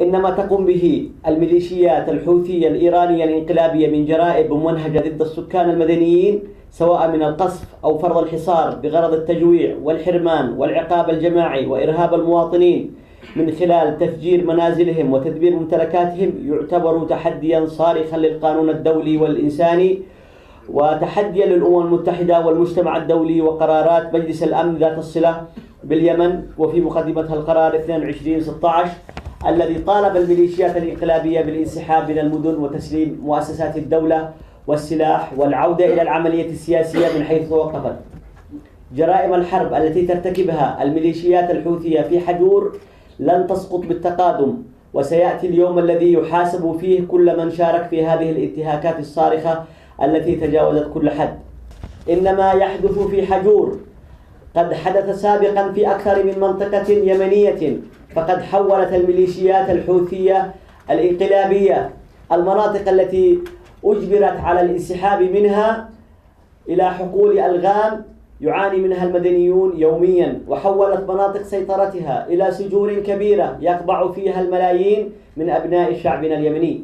إنما تقوم به الميليشيات الحوثية الإيرانية الانقلابية من جرائم ممنهجة ضد السكان المدنيين سواء من القصف أو فرض الحصار بغرض التجويع والحرمان والعقاب الجماعي وإرهاب المواطنين. من خلال تفجير منازلهم وتدمير ممتلكاتهم يعتبر تحديا صارخا للقانون الدولي والإنساني وتحديا للأمم المتحدة والمجتمع الدولي وقرارات مجلس الأمن ذات الصلة باليمن وفي مقدمتها القرار 2216 الذي طالب الميليشيات الانقلابية بالانسحاب من المدن وتسليم مؤسسات الدولة والسلاح والعودة إلى العملية السياسية من حيث توقفت. جرائم الحرب التي ترتكبها الميليشيات الحوثية في حجور لن تسقط بالتقادم وسيأتي اليوم الذي يحاسب فيه كل من شارك في هذه الانتهاكات الصارخة التي تجاوزت كل حد. إنما يحدث في حجور قد حدث سابقا في أكثر من منطقة يمنية فقد حولت الميليشيات الحوثية الانقلابية المناطق التي أجبرت على الانسحاب منها إلى حقول ألغام يعاني منها المدنيون يوميا وحولت مناطق سيطرتها إلى سجون كبيرة يقبع فيها الملايين من أبناء شعبنا اليمني.